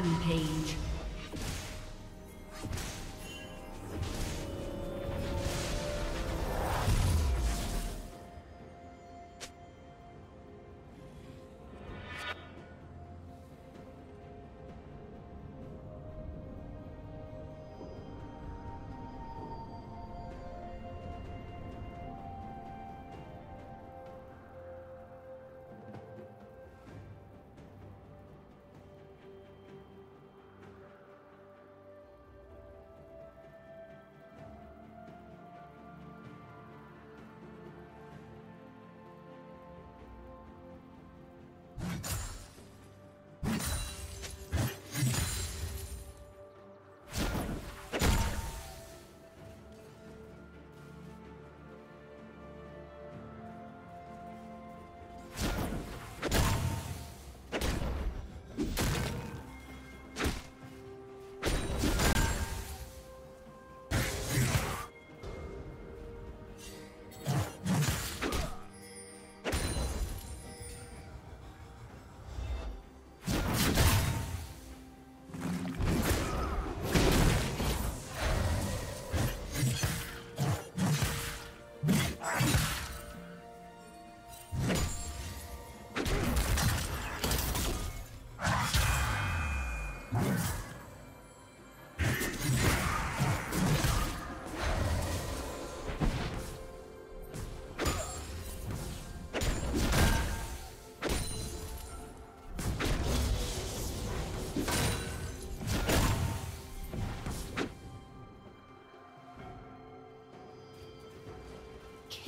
Rampage.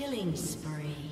Killing spree.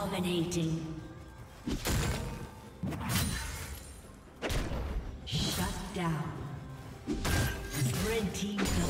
Dominating. Shut down. Red team double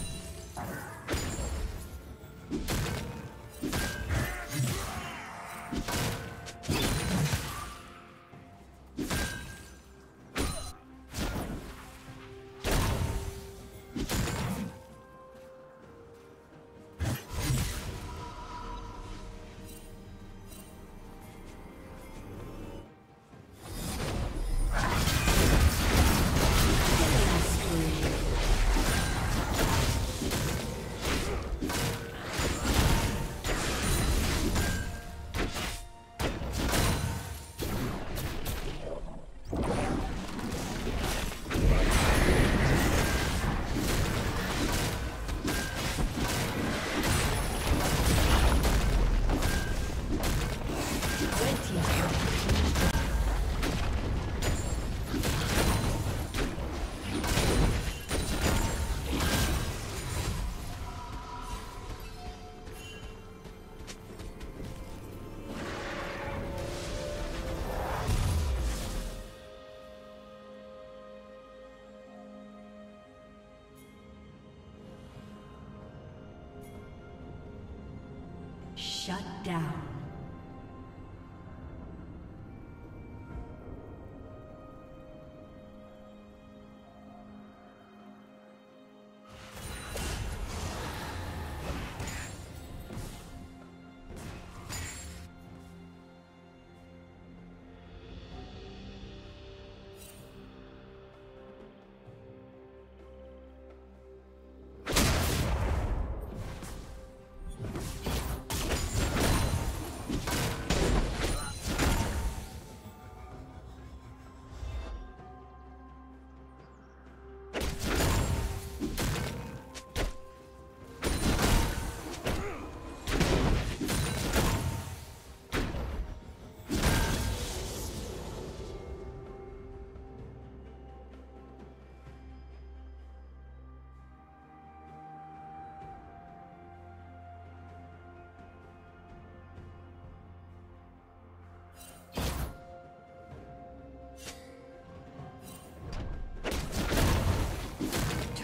Shut down.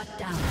Shut down.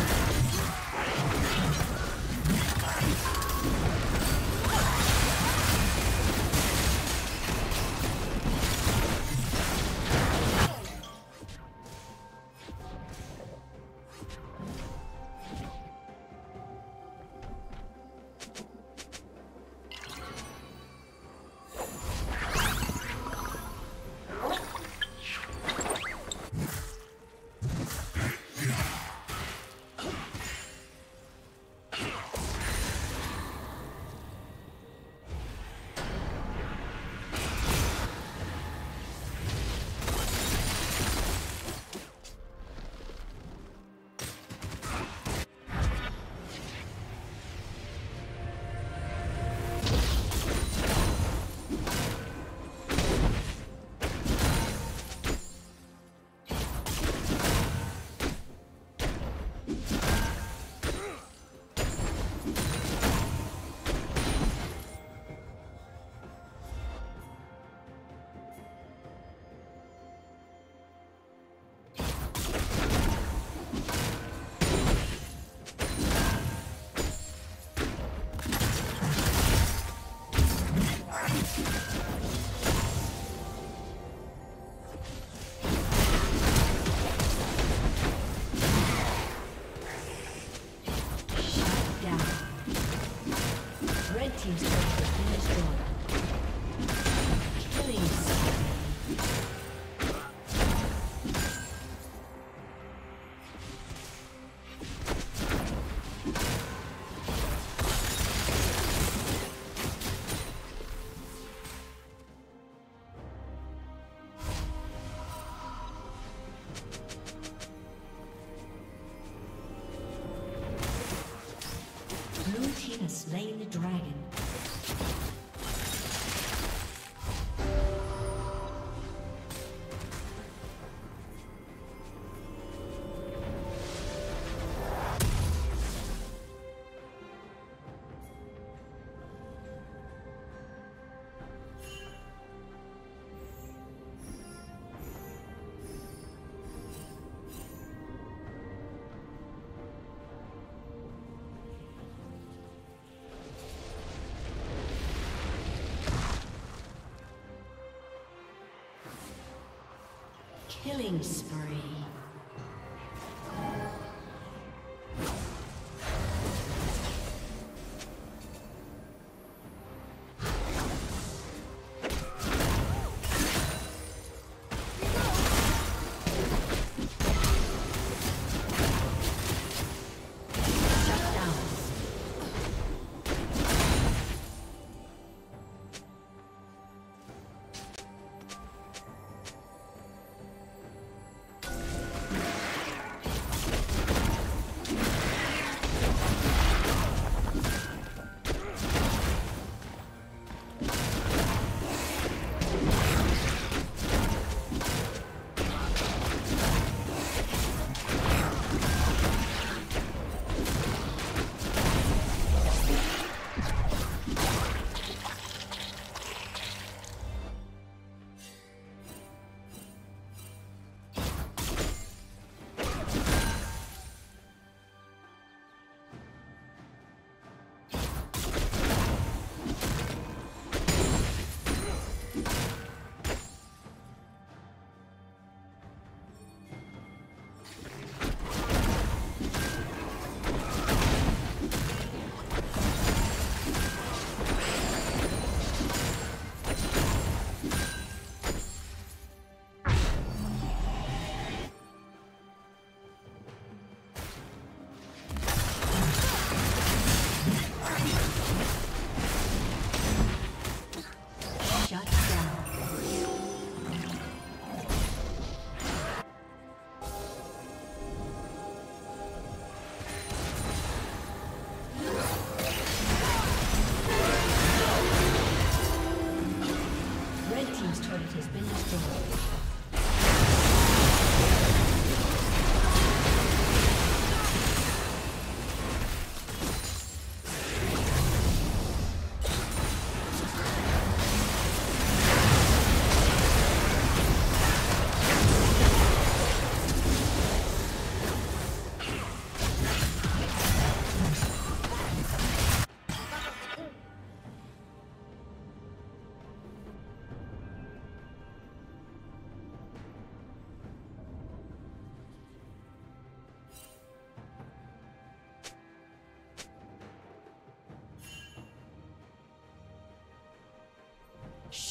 Killing spree.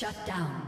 Shut down.